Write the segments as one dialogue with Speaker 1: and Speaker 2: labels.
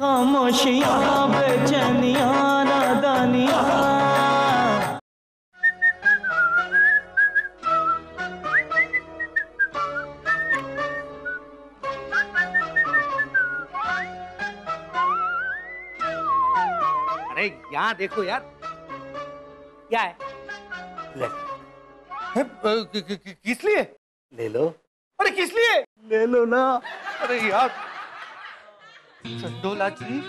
Speaker 1: खामोशियाँ बेचैनियाँ नादानियाँ
Speaker 2: अरे यहाँ देखो यार। क्या है? ले। है, कि- कि- कि- किस लिए?
Speaker 1: ले लो।
Speaker 2: अरे किस लिए?
Speaker 1: ले लो ना।
Speaker 2: अरे यार। चंडोला जी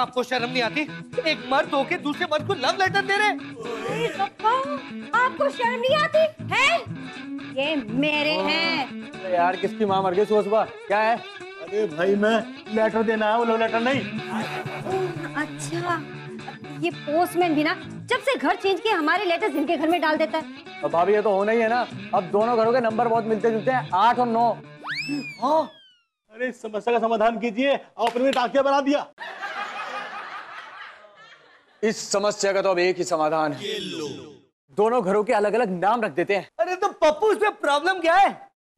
Speaker 2: आपको शर्म नहीं आती? एक मर्द होके दूसरे मर्द को लव लेटर दे रहे
Speaker 3: पप्पा, आपको शर्म नहीं आती? है? ये मेरे हैं।
Speaker 4: अरे यार किसकी माँ मर गई सुबह सुबह? क्या है?
Speaker 1: अरे भाई मैं लेटर देना है वो लो लेटर नहीं।
Speaker 3: अच्छा ये पोस्टमैन भी ना जब से घर चेंज किए हमारे लेटर जिनके घर में डाल देता है।
Speaker 4: अब भाभी ये तो होना ही है ना। अब दोनों घरों के नंबर बहुत मिलते जुलते हैं आठ और नौ।
Speaker 1: हाँ अरे इस समस्या का समाधान कीजिए और अपने टाकिया बना दिया।
Speaker 4: इस समस्या का तो अब एक ही समाधान है। दोनों घरों के अलग अलग नाम रख देते हैं।
Speaker 2: अरे तो पप्पू उसमें प्रॉब्लम क्या है?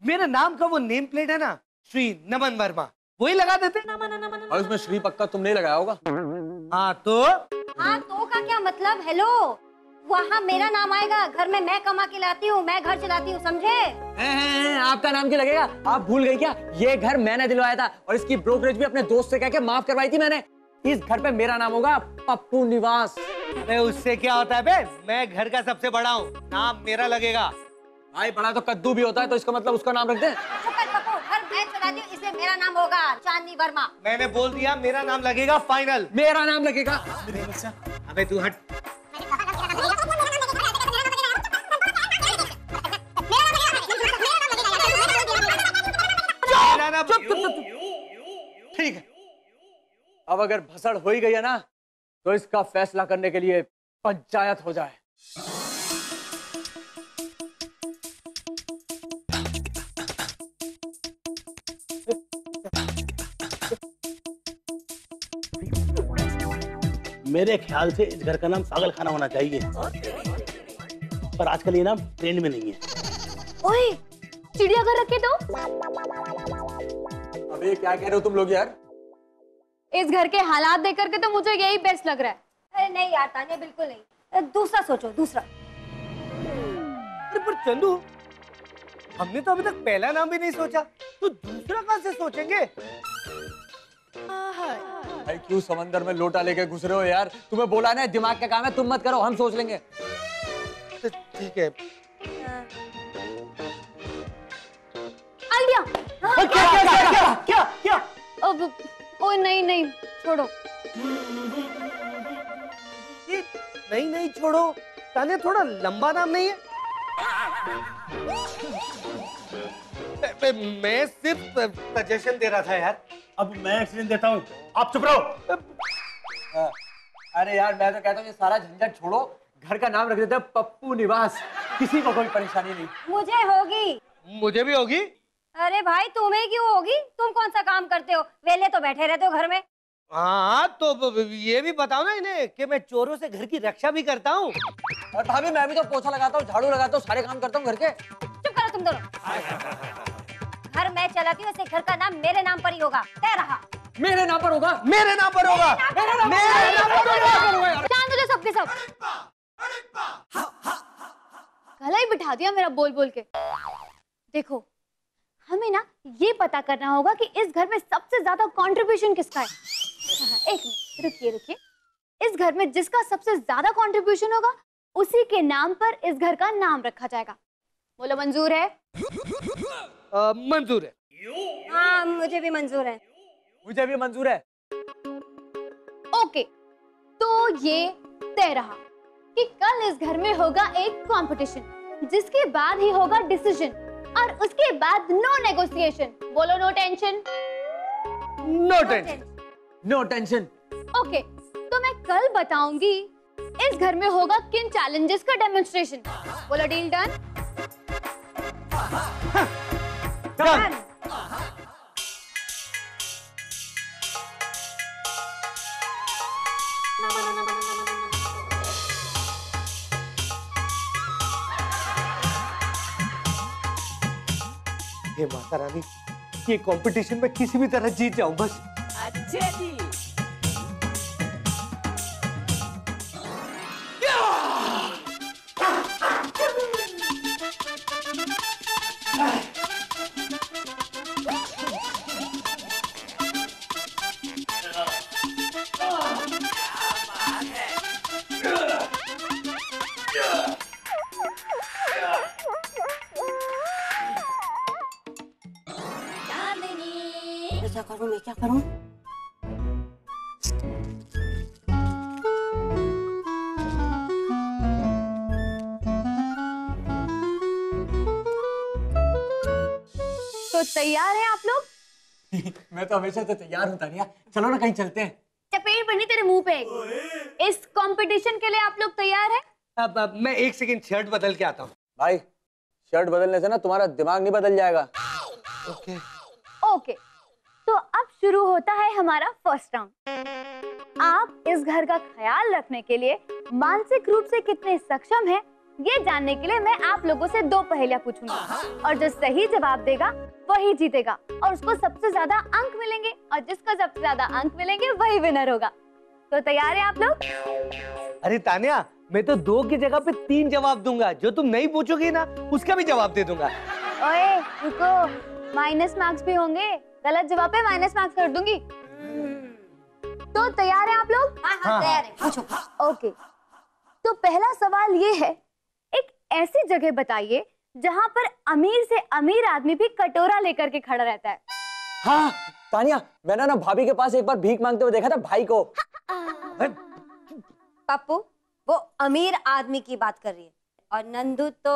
Speaker 2: मेरे नाम का वो नेम प्लेट है ना श्री नमन वर्मा वही लगा देते नमन नमन
Speaker 4: और उसमें श्री पक्का तुमने लगाया होगा।
Speaker 2: हाँ तो?
Speaker 3: हाँ तो का क्या मतलब? हेलो वहाँ मेरा नाम आएगा। घर में मैं कमा के लाती हूँ मैं घर चलाती हूँ समझे?
Speaker 4: हैं, हैं, हैं, आपका नाम क्या लगेगा? आप भूल गई क्या? ये घर मैंने दिलवाया था और इसकी ब्रोकरेज भी अपने दोस्त से कह के माफ़ करवाई थी मैंने। इस घर पे मेरा नाम होगा पप्पू निवास।
Speaker 2: अरे उससे क्या होता है बे? मैं घर का सबसे बड़ा हूँ। नाम मेरा लगेगा।
Speaker 4: भाई बड़ा तो कद्दू भी होता है तो इसका मतलब उसका नाम रख दे।
Speaker 3: हूँ इसलिए मेरा नाम होगा चांदनी वर्मा।
Speaker 2: मैंने बोल दिया मेरा नाम लगेगा फाइनल।
Speaker 4: मेरा नाम लगेगा।
Speaker 2: अबे तू हट। मेरा नाम
Speaker 4: ठीक है। अब अगर भसड़ हो ही गई है ना तो इसका फैसला करने के लिए पंचायत हो जाए।
Speaker 1: मेरे ख्याल से इस घर का नाम पागल खाना होना चाहिए। पर आजकल ये नाम ट्रेंड में नहीं है।
Speaker 3: ओए चिड़ियाघर रखे तो?
Speaker 4: अबे क्या कह रहे हो तुम लोग यार?
Speaker 5: इस घर के हालात देख करके तो मुझे यही बेस्ट लग रहा है।
Speaker 3: अरे नहीं यार तानिया बिल्कुल नहीं। दूसरा सोचो दूसरा।
Speaker 2: अरे पर चंदू हमने तो अभी तक पहला नाम भी नहीं सोचा। तो दूसरा कहाँ से सोचेंगे?
Speaker 4: भाई क्यों समंदर में लोटा लेके घुस रहे हो यार? तुम्हें बोला ना दिमाग का काम है तुम मत करो हम सोच लेंगे।
Speaker 2: तो ठीक है।
Speaker 5: आइडिया
Speaker 2: क्या? क्या क्या क्या क्या क्या
Speaker 5: अब ओ नहीं नहीं छोड़ो।
Speaker 2: ये नहीं नहीं छोड़ो। ताने थोड़ा लंबा नाम नहीं है। मैं सिर्फ़ सजेशन दे रहा था यार।
Speaker 1: अब मैं एक्सीडेंट देता हूँ। आप चुप रहो।
Speaker 4: अरे यार मैं तो कहता हूँ ये सारा झंझट छोड़ो। घर का नाम रख देते हैं पप्पू निवास। किसी को कोई परेशानी नहीं।
Speaker 3: मुझे होगी।
Speaker 2: मुझे भी होगी?
Speaker 3: अरे भाई तुम्हें क्यों होगी? तुम कौन सा काम करते हो? वेले तो बैठे रहते हो घर में।
Speaker 2: हाँ तो ये भी बताओ ना इन्हें कि मैं चोरों से घर की रक्षा भी करता हूँ।
Speaker 4: और भाभी मैं भी तो पोछा लगाता हूँ झाड़ू लगाता हूँ सारे काम करता हूँ घर के।
Speaker 3: चुप करो तुम दोनों। घर मैं चलाती हूँ घर का नाम मेरे नाम पर ही होगा। तय रहा।
Speaker 4: मेरे नाम पर होगा?
Speaker 2: मेरे नाम पर होगा। मेरे नाम पर होगा।
Speaker 5: शांत हो जाओ सबके सब। गला ही बिठा दिया मेरा बोल बोल के। देखो हमें ना ये पता करना होगा कि इस घर में सबसे ज़्यादा कंट्रीब्यूशन किसका है। हाँ, एक रुकिए रुकिए। इस घर में जिसका सबसे ज़्यादा कंट्रीब्यूशन होगा उसी के नाम पर इस घर का नाम रखा जाएगा। बोलो मंजूर है?
Speaker 2: मंजूर है।
Speaker 3: हाँ मुझे भी मंजूर है।
Speaker 4: मुझे भी मंजूर है।
Speaker 5: ओके तो ये तय रहा कि कल इस घर में होगा एक कंपटीशन जिसके बाद ही होगा डिसीज़न और उसके बाद नो नेगोशिएशन बोलो no tension
Speaker 2: no tension
Speaker 4: no tension
Speaker 5: okay तो मैं कल बताऊँगी इस घर में होगा किन चैलेंजेस का डेमोन्स्ट्रेशन बोलो deal done
Speaker 2: done Mata Rani ये कंपटीशन में किसी भी तरह जीत जाऊँ बस।
Speaker 6: अच्छे जी
Speaker 5: तो तैयार हैं आप लोग?
Speaker 4: मैं तो हमेशा से तैयार हूँ तानिया। चलो ना कहीं चलते हैं।
Speaker 5: चपेट बनी तेरे मुँह पे। इस कंपटीशन के लिए आप लोग तैयार हैं?
Speaker 2: अब, अब मैं एक सेकंड शर्ट बदल के आता हूँ।
Speaker 4: भाई शर्ट बदलने से ना तुम्हारा दिमाग नहीं बदल जाएगा।
Speaker 2: ओके
Speaker 5: ओके तो अब शुरू होता है हमारा फ़र्स्ट राउंड आप इस घर का ख्याल रखने के लिए मानसिक रूप से कितने सक्षम हैं ये जानने के लिए मैं आप लोगों से दो पहेलियाँ पूछूँगा। और जो सही जवाब देगा वही जीतेगा। और उसको सबसे ज़्यादा अंक मिलेंगे और जिसको सबसे ज़्यादा अंक मिलेंगे वही विनर होगा। तो तैयार है आप लोग?
Speaker 2: अरे तानिया मैं तो दो की जगह पे तीन जवाब दूँगा। जो तुम नहीं पूछोगी ना उसका भी जवाब दे दूँगा।
Speaker 5: ओए रुको। माइनस मार्क्स भी होंगे। गलत जवाब पे माइनस मार्क्स कर दूँगी। तो तैयार है आप लोग?
Speaker 2: हाँ।
Speaker 3: हाँ, तैयार है। पूछो।
Speaker 5: ओके। तो पहला सवाल ये है ऐसी जगह बताइए जहाँ पर अमीर से अमीर आदमी भी कटोरा लेकर के खड़ा रहता है।
Speaker 4: हाँ तानिया मैंने ना भाभी के पास एक बार भीख मांगते हुए देखा था भाई को।
Speaker 3: पप्पू वो अमीर आदमी की बात कर रही है और नंदू तो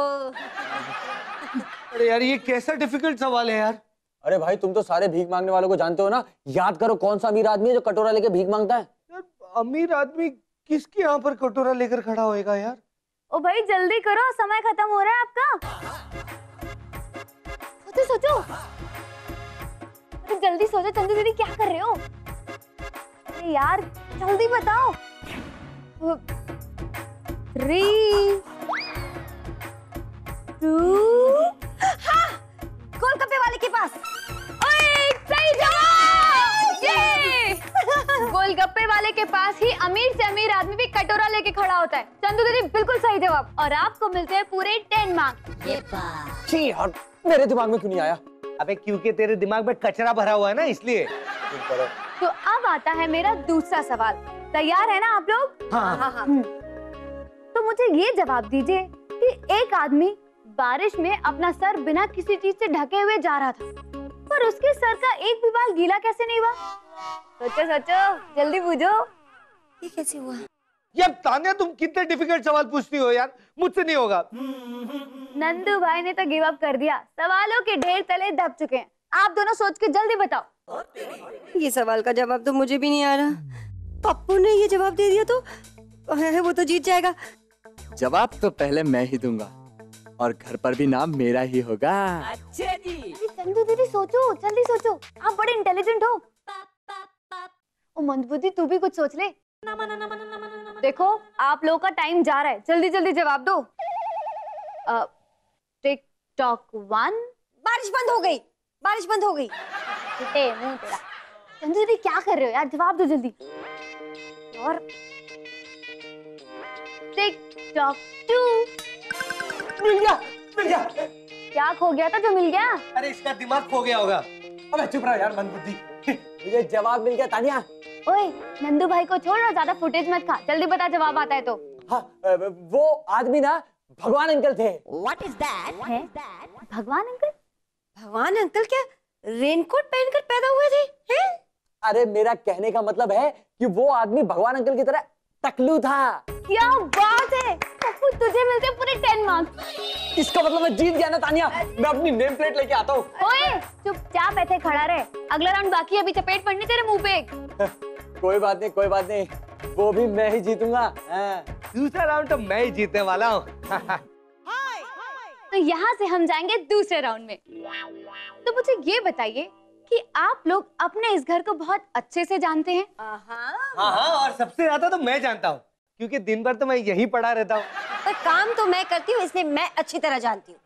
Speaker 2: अरे यार ये कैसा डिफ़िकल्ट सवाल है यार।
Speaker 4: अरे भाई तुम तो सारे भीख मांगने वालों को जानते हो ना। याद करो कौन सा अमीर आदमी है जो कटोरा लेके भीख माँगता है।
Speaker 2: यार, अमीर आदमी किसके यहाँ पर कटोरा लेकर खड़ा होएगा यार?
Speaker 5: ओ भाई जल्दी करो समय खत्म हो रहा है आपका। सोचो सोचो। जल्दी सोचो चंदू दीदी क्या कर रहे हो? यार जल्दी बताओ। थ्री टू
Speaker 3: हाँ गोलगप्पे वाले के पास।
Speaker 5: ओए, सही जवाब! गोलगप्पे वाले के पास ही अमीर से अमीर आदमी भी कटोरा लेके खड़ा होता है। चंदू दीदी बिल्कुल सही जवाब। और आपको मिलते हैं पूरे टेन मार्क्स
Speaker 4: यार मेरे दिमाग में क्यों नहीं आया?
Speaker 2: अबे क्योंकि तेरे दिमाग में कचरा भरा हुआ है ना इसलिए।
Speaker 5: तो अब आता है मेरा दूसरा सवाल। तैयार है ना आप लोग?
Speaker 2: हाँ।
Speaker 3: हाँ हाँ।
Speaker 5: तो मुझे ये जवाब दीजिए कि एक आदमी बारिश में अपना सर बिना किसी चीज़ से ढके हुए जा रहा था पर उसके सर का एक भी बाल गीला कैसे नहीं हुआ? सोचो सोचो जल्दी पूछो।
Speaker 3: ये कैसे हुआ?
Speaker 2: यार तानिया तुम कितने डिफ़िकल्ट सवाल पूछती हो यार? मुझसे नहीं होगा।
Speaker 5: नंदू भाई ने तो गिव अप कर दिया। सवालों के ढेर तले दब चुके हैं। आप दोनों सोच के जल्दी बताओ।
Speaker 3: ये सवाल का जवाब तो मुझे भी नहीं आ रहा। पप्पू ने ये जवाब दे दिया तो है, वो तो जीत जाएगा।
Speaker 4: जवाब तो पहले मैं ही दूँगा। और घर पर भी नाम मेरा ही होगा।
Speaker 5: अरे चंदू दीदी सोचो जल्दी सोचो। आप बड़े इंटेलिजेंट हो। ओ मंदबुद्धि तू भी कुछ सोच ले। देखो आप लोगों का टाइम जा रहा है। जल्दी जल्दी जवाब दो। Tick tock one.
Speaker 3: बारिश बंद हो गई। बारिश बंद हो गई।
Speaker 5: मुँह तेरा। दीदी क्या कर रहे हो यार? जवाब दो जल्दी। और टिक टॉक टू।
Speaker 4: मिल गया मिल गया।
Speaker 5: क्या खो गया था जो मिल गया?
Speaker 2: अरे इसका दिमाग खो गया होगा।
Speaker 4: अबे चुप रहो यार मनबुद्धि मुझे जवाब मिल गया तानिया।
Speaker 5: ओए नंदू भाई को छोड़ और ज़्यादा फुटेज मत खा। जल्दी बता जवाब आता है तो।
Speaker 4: हाँ वो आदमी ना भगवान अंकल थे।
Speaker 5: है? भगवान अंकल?
Speaker 3: भगवान अंकल क्या रेनकोट पहनकर पैदा हुए थे हैं?
Speaker 4: अरे मेरा कहने का मतलब है कि वो आदमी भगवान अंकल की तरह टकलू था।
Speaker 5: क्या बात है! पप्पू तुझे मिलते हैं पूरे टेन मार्क्स
Speaker 4: इसका मतलब मैं जीत गया ना तानिया। मैं अपनी नेम प्लेट लेके आता हूँ।
Speaker 5: ओए चुपचाप ऐसे खड़ा रहे। अगला राउंड बाकी अभी चपेट पड़नी तेरे मुँह पे।
Speaker 4: कोई बात नहीं कोई बात नहीं। वो भी मैं ही जीतूँगा हाँ।
Speaker 2: दूसरा राउंड तो मैं ही जीतने वाला हूँ।
Speaker 5: तो यहाँ से हम जाएँगे दूसरे राउंड में। तो मुझे ये बताइए कि आप लोग अपने इस घर को बहुत अच्छे से जानते हैं?
Speaker 3: हाँ
Speaker 2: हाँ हाँ और सबसे ज़्यादा तो मैं जानता हूँ क्योंकि दिन भर तो मैं यही पढ़ा रहता हूँ।
Speaker 3: पर काम तो मैं करती हूँ इसलिए मैं अच्छी तरह जानती हूँ।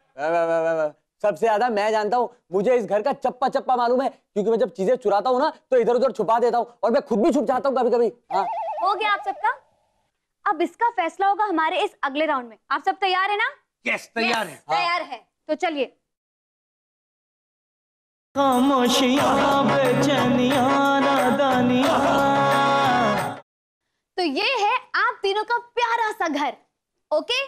Speaker 4: सबसे ज़्यादा मैं जानता हूँ मुझे इस घर का चप्पा चप्पा मालूम है क्योंकि मैं जब चीज़ें चुराता हूँ ना तो इधर उधर छुपा देता हूँ और मैं खुद भी छुप जाता हूँ कभी कभी हाँ।
Speaker 5: हो गया आप सबका? अब इसका फैसला होगा हमारे इस अगले राउंड में। आप सब तैयार है ना?
Speaker 2: यस तैयार है।
Speaker 3: तैयार है।
Speaker 5: तो चलिए। तो ये है आप तीनों का प्यारा सा घर ओके?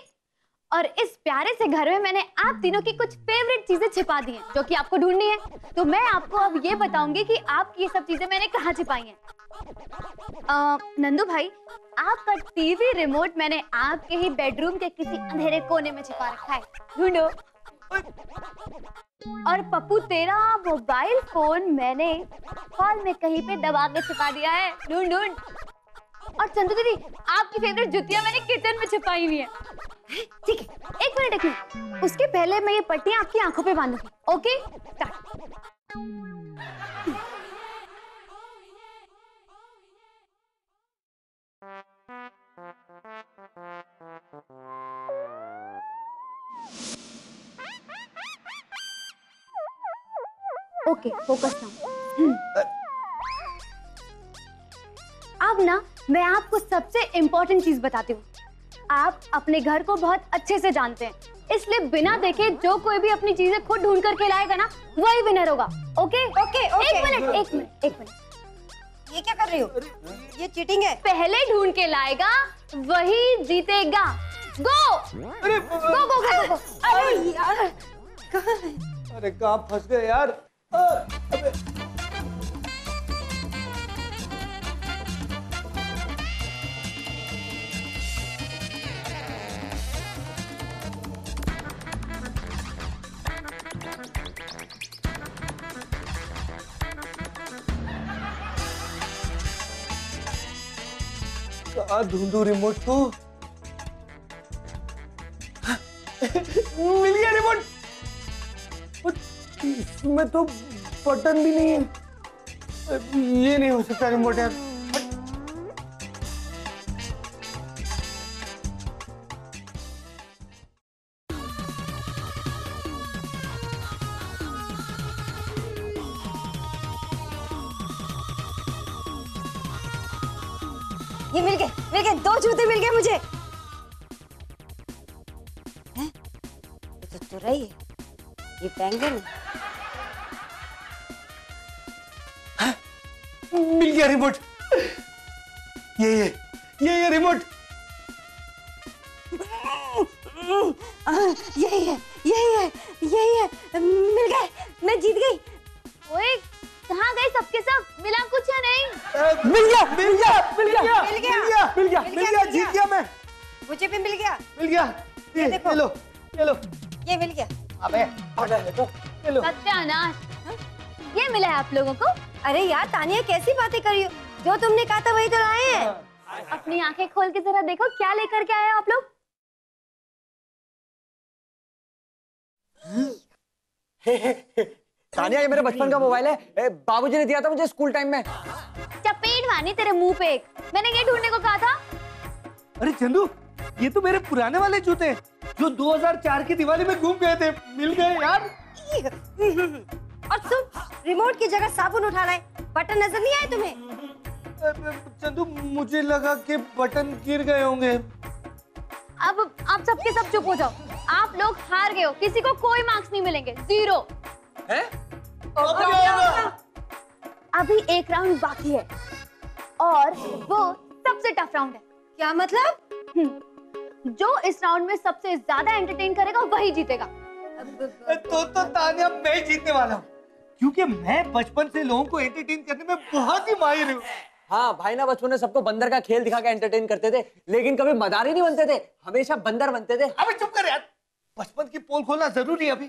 Speaker 5: और इस प्यारे से घर में मैंने आप तीनों की कुछ फेवरेट चीज़ें छिपा दी हैं, जो कि आपको ढूंढनी है। तो मैं आपको अब ये बताऊँगी कि आपकी ये सब चीज़ें मैंने कहाँ छिपाई हैं। नंदू भाई, आपका टीवी रिमोट मैंने आपके ही बेडरूम के किसी अंधेरे कोने में छिपा रखा है। ढूंढो। और पप्पू, तेरा मोबाइल फ़ोन मैंने हॉल में कहीं पे दबा के छिपा दिया है। ढूंढ ढूंढ। और चंदू दीदी, आपकी फेवरेट जुतियाँ मैंने किचन में छिपाई हुई है। ठीक है, एक मिनट मिनट उसके पहले मैं ये पट्टियाँ आपकी आँखों पे बांधूँगी ओके? ओके फोकस अब ना, मैं आपको सबसे इंपॉर्टेंट चीज़ बताती हूँ। आप अपने घर को बहुत अच्छे से जानते हैं। इसलिए बिना देखे जो कोई भी अपनी चीज़ें खुद ढूंढ कर के लाएगा ना वही विनर होगा। Okay okay
Speaker 3: okay.
Speaker 5: एक मिनट एक मिनट एक मिनट
Speaker 3: ये क्या कर रही हो? ये चीटिंग है?
Speaker 5: पहले ढूंढ के लाएगा वही जीतेगा। गो
Speaker 2: अरे
Speaker 5: गो गो गो गो
Speaker 3: अरे यार
Speaker 2: अरे कहाँ फंस गए यार? कहाँ ढूंढू रिमोट को मिल गया रिमोट इसमें तो बटन भी नहीं है। ये नहीं हो सकता रिमोट यार।
Speaker 3: तो तुरई है। ये बैंगन है।
Speaker 2: मिल गया रिमोट। ये ये ये ये रिमोट।
Speaker 3: यही है यही है यही है। मिल गए मैं जीत गई।
Speaker 5: ओए कहाँ गए सबके सब? मिला कुछ या नहीं?
Speaker 2: मिल गया मिल गया मिल गया
Speaker 3: मिल गया।
Speaker 2: मिल गया मिल गया
Speaker 3: मिल गया,
Speaker 2: जीत
Speaker 3: गया।
Speaker 2: गया। मैं।
Speaker 3: मुझे भी मिल गया।
Speaker 2: मिल गया। ये
Speaker 3: देखो।
Speaker 2: ये लो ये लो।
Speaker 3: ये मिल गया।
Speaker 2: अबे ऑर्डर है तो ये लो।
Speaker 5: सत्यानाश ये मिला है आप लोगों को?
Speaker 3: अरे यार तानिया कैसी बातें कर रही हो? जो तुमने कहा था वही तो लाए हैं।
Speaker 5: अपनी आँखें खोल के जरा देखो क्या लेकर के आए हो आप लोग?
Speaker 4: तानिया ये मेरे बचपन का मोबाइल है। ए, बाबूजी ने दिया था मुझे स्कूल टाइम में।
Speaker 5: चपेट मानी तेरे मुँह पे एक। मैंने ये ढूँढने को कहा था।
Speaker 2: अरे चंदू ये तो मेरे पुराने वाले जूते हैं, जो 2004 की दिवाली में घूम गए थे। मिल गए यार।
Speaker 3: और तुम रिमोट की जगह साबुन उठाना है। बटन नज़र नहीं आए तुम्हें?
Speaker 2: चंदू मुझे लगा कि बटन गिर गए होंगे।
Speaker 5: अब आप सबके सब चुप हो जाओ। आप लोग हार गए हो। किसी को कोई मार्क्स नहीं मिलेंगे। ज़ीरो
Speaker 4: हैं?
Speaker 5: अभी एक राउंड बाकी है। और वो सबसे टफ राउंड है।
Speaker 3: क्या मतलब?
Speaker 5: हम्म, जो इस राउंड में सबसे ज़्यादा एंटरटेन करेगा वही जीतेगा।
Speaker 2: तो तो तानिया मैं जीतने वाला हूँ। क्योंकि मैं बचपन से लोगों को एंटरटेन करने में बहुत ही माहिर हूँ।
Speaker 4: हाँ भाई ना बचपन में सबको बंदर का खेल दिखा के एंटरटेन करते थे लेकिन कभी मदारी नहीं बनते थे। हमेशा बंदर बनते थे।
Speaker 2: अबे चुप कर यार। बचपन की पोल खोलना ज़रूरी है अभी।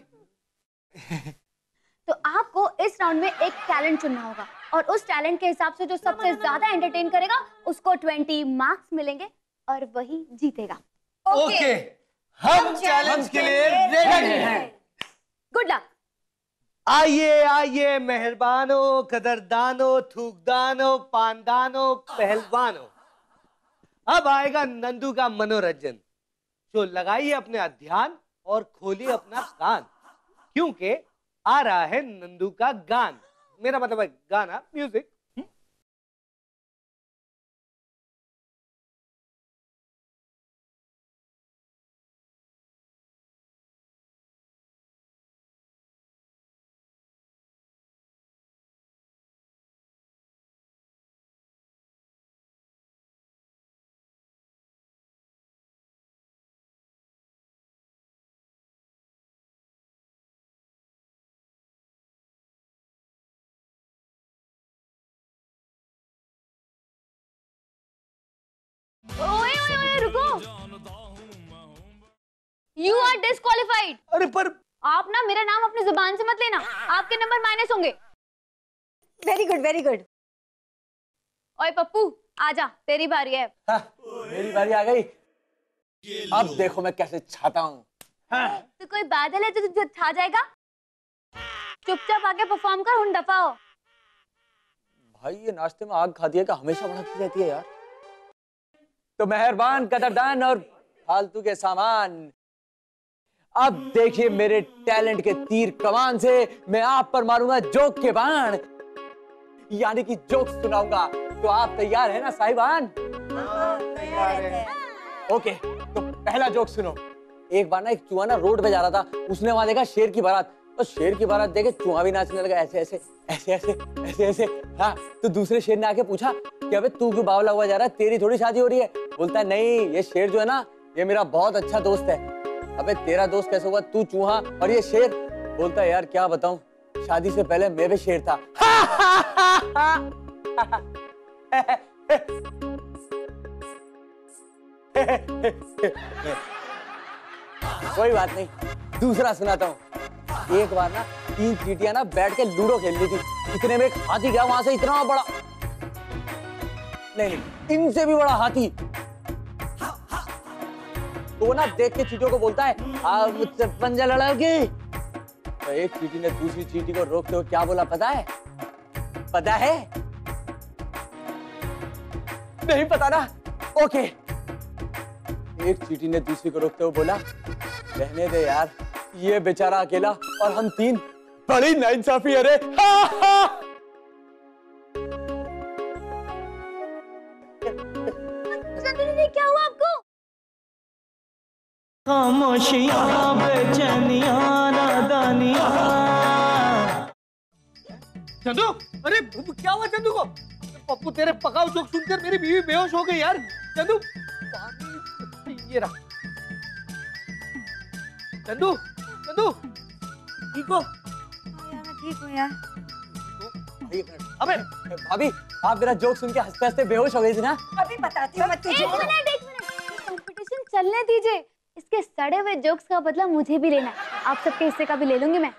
Speaker 5: तो आपको इस राउंड में एक टैलेंट चुनना होगा और उस टैलेंट के हिसाब से जो सबसे ज़्यादा एंटरटेन करेगा उसको ट्वेंटी मार्क्स मिलेंगे और वही जीतेगा।
Speaker 2: ओके। हम चैलेंज के लिए रेडी हैं।
Speaker 5: गुड लक
Speaker 2: आइए आइए मेहरबानो कदरदानो थूकदानो पानदानो पहलवानो। अब आएगा नंदू का मनोरंजन। जो लगाइए अपने ध्यान और खोलिए अपना कान क्योंकि आ रहा है नंदू का गान। मेरा मतलब है गाना म्यूज़िक
Speaker 5: यू आर डिस्कालीफाइड
Speaker 2: अरे पर
Speaker 5: आप ना मेरा नाम अपनी ज़ुबान से मत लेना। आपके नंबर माइनस होंगे।
Speaker 3: वेरी गुड वेरी गुड
Speaker 5: ओए पप्पू आजा तेरी बारी है।
Speaker 4: हाँ, मेरी बारी आ गई। अब देखो मैं कैसे छाता हूँ।
Speaker 5: तो कोई बादल है तो तुझे छा जाएगा? चुपचाप आके परफॉर्म कर हुन दफाओ
Speaker 4: भाई ये नाश्ते में आग खा दिया कि हमेशा भड़कती रहती है यार। तो मेहरबान कदरदान और फालतू के सामान। अब देखिए मेरे टैलेंट के तीर कमान से मैं आप पर मारूँगा जोक के बाण। यानी कि जोक सुनाऊँगा। तो आप तैयार है ना, साहिबान? ओके तो पहला जोक सुनो। एक बार ना एक चूहा ना रोड पे जा रहा था। उसने वहाँ देखा शेर की बारात। तो शेर की बारात देखे चूहा भी नाचने लगा, ऐसे ऐसे ऐसे ऐसे ऐसे ऐसे। हाँ तो दूसरे शेर ने आके पूछा कि अबे तू क्यों बावला हुआ जा रहा है? तेरी थोड़ी शादी हो रही है। बोलता है, नहीं, ये शेर जो है ना, ये मेरा बहुत अच्छा दोस्त है। अबे, तेरा दोस्त कैसे हुआ? तू चूहा और ये शेर। बोलता यार, क्या बताऊँ? शादी से पहले मैं भी शेर था। कोई बात नहीं, दूसरा सुनाता हूँ। एक बार ना, तीन चीटियाँ ना बैठ के लूडो खेल रही थी। इतने में एक हाथी गया, वहाँ से इतना बड़ा नहीं नहीं, इनसे भी बड़ा हाथी। वो ना देख के चीटियों को बोलता है पंजा लड़ाओगे तो एक चीटी ने दूसरी चीटी को रोकते हुए क्या बोला पता है? पता है? नहीं पता ना? ओके। एक चीटी ने दूसरी को रोकते हुए बोला रहने दे यार ये बेचारा अकेला और हम तीन बड़ी नाइंसाफी अरे हा, हा।
Speaker 6: खामोशियाँ बेचैनियाँ नादानियाँ।
Speaker 2: चंदू अरे क्या हुआ चंदू को? पप्पू तेरे पकाओ जोक सुनकर मेरी बीवी बेहोश हो गई यार। चंदू पानी ये रहा चंदू चंदू ठीक हो?
Speaker 3: ठीक हूँ यार।
Speaker 2: अबे
Speaker 4: भाभी आप मेरा जोक सुन के हँसते हँसते बेहोश हो गई थी ना?
Speaker 3: अभी बताती हूँ
Speaker 5: एक मिनट एक मिनट। कंपटीशन चलने दीजिए। इसके सड़े हुए जोक्स का बदला मुझे भी लेना है। आप सबके हिस्से का भी ले लूँगी मैं।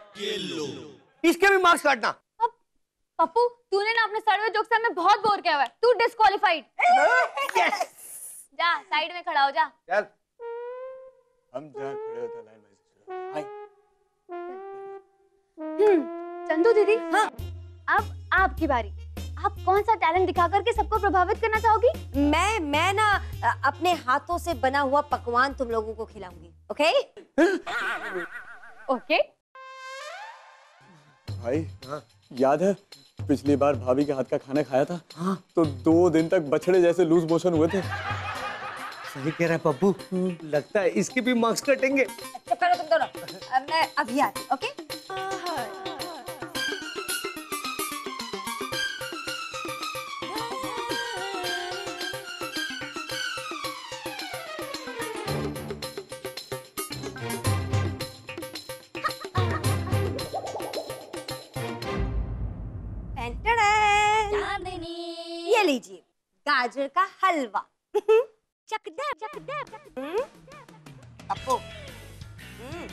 Speaker 2: इसके भी मार्क्स काटना।
Speaker 5: अब पप्पू तूने ना अपने सड़े हुए जोक्स से हमें बहुत बोर किया हुआ है। तू डिस्क्वालीफाइड जा साइड में खड़ा हो जा।
Speaker 2: चल।
Speaker 4: हम जहाँ खड़े होते लाइन में हाय
Speaker 5: हम्म, चंदू दीदी। हाँ। अब आपकी बारी। आप कौन सा टैलेंट दिखा करके सबको प्रभावित करना चाहोगी?
Speaker 3: मैं मैं ना अपने हाथों से बना हुआ पकवान तुम लोगों को खिलाऊँगी ओके
Speaker 5: ओके
Speaker 7: भाई याद है पिछली बार भाभी के हाथ का खाना खाया था? हाँ। तो दो दिन तक बछड़े जैसे लूज मोशन हुए थे।
Speaker 2: सही कह रहा है पप्पू। लगता है इसके भी मार्क्स कटेंगे।
Speaker 3: तो करो तुम दोनों। मैं अभी आती ओके गाजर का हलवा। अपो हम्म।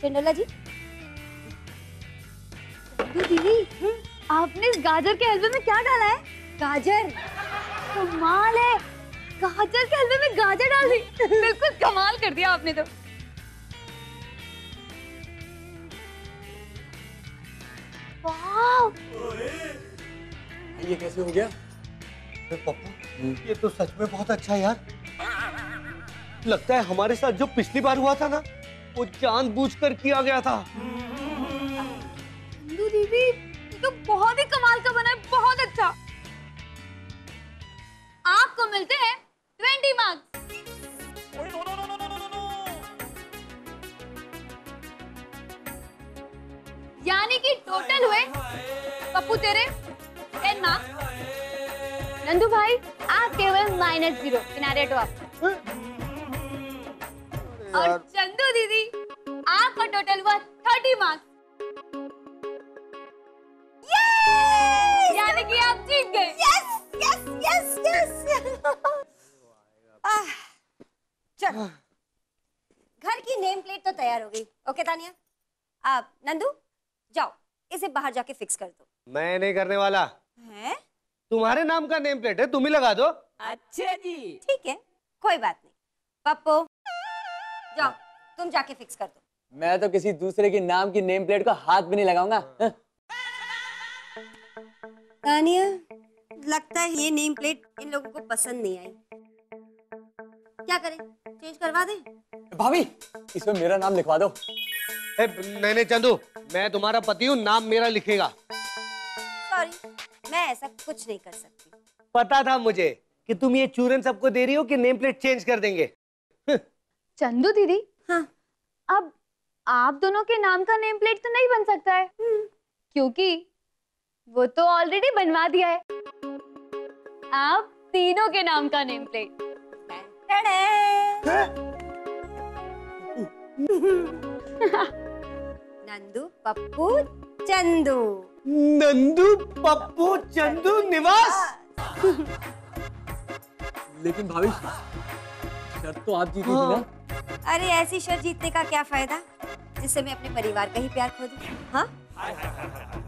Speaker 3: चंडोला जी।
Speaker 5: दीदी आपने इस गाजर के हलवे में क्या डाला है?
Speaker 3: गाजर।
Speaker 5: कमाल है। गाजर के हलवे में गाजर डाल दी। बिल्कुल कमाल कर दिया आपने तो। वाह!
Speaker 7: ये कैसे हो गया?
Speaker 2: पप्पू ये तो सच में बहुत अच्छा है यार। लगता है हमारे साथ जो पिछली बार हुआ था ना वो जानबूझकर किया गया था।
Speaker 5: दीदी तो बहुत ही कमाल का बना है बहुत अच्छा। आपको मिलते हैं ट्वेंटी मार्क्स। यानी कि टोटल हुए पप्पू तेरे नंदू भाई आप केवल माइनस ज़ीरो किनारे और चंदू दीदी आपका टोटल हुआ थर्टी मार्क्स यानी कि आप जीत गए।
Speaker 3: यस यस यस यस घर की नेम प्लेट तो तैयार हो गई। ओके तानिया? आप नंदू जाओ। इसे बाहर जाके फिक्स कर दो।
Speaker 2: मैं नहीं करने वाला।
Speaker 3: है?
Speaker 2: तुम्हारे नाम का नेम प्लेट है तुम ही लगा दो।
Speaker 8: अच्छा जी।
Speaker 3: ठीक है कोई बात नहीं। पप्पो जाओ तुम जाके फिक्स कर दो।
Speaker 4: मैं तो किसी दूसरे के नाम की नेम प्लेट को हाथ भी नहीं लगाऊँगा। हाँ?
Speaker 3: तानिया लगता है ये नेम प्लेट इन लोगों को पसंद नहीं आई। क्या करें? चेंज करवा दें?
Speaker 4: भाभी इसमें मेरा नाम लिखवा दो।
Speaker 2: ए, नहीं नहीं चंदू मैं तुम्हारा पति हूँ नाम मेरा लिखेगा।
Speaker 3: सॉरी ऐसा कुछ नहीं कर सकती।
Speaker 2: पता था मुझे कि तुम ये चूरन सबको दे रही हो कि नेम प्लेट चेंज कर देंगे।
Speaker 5: चंदू दीदी?
Speaker 3: हाँ।
Speaker 5: अब आप दोनों के नाम का नेम प्लेट तो नहीं बन सकता है। क्योंकि वो तो ऑलरेडी बनवा दिया है। आप तीनों के नाम का नेम प्लेट
Speaker 3: नंदू पप्पू चंदू।
Speaker 2: नंदू पप्पू चंदू निवास।
Speaker 4: लेकिन भाभी शर्त तो आप जीती थी ना।
Speaker 3: अरे ऐसी शर्त जीतने का क्या फ़ायदा? जिससे मैं अपने परिवार का ही प्यार खो दूँ हाँ?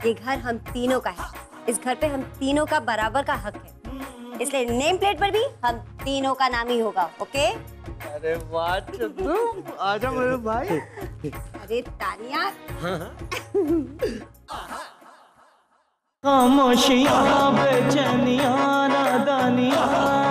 Speaker 3: ये घर हम तीनों का है। इस घर पे हम तीनों का बराबर का हक है। इसलिए नेम प्लेट पर भी हम तीनों का नाम ही होगा ओके?
Speaker 2: अरे वाह चंदू। आजा मेरे भाई।
Speaker 3: अरे तानिया।
Speaker 6: खामोशियाँ बेचैनियाँ नादानियाँ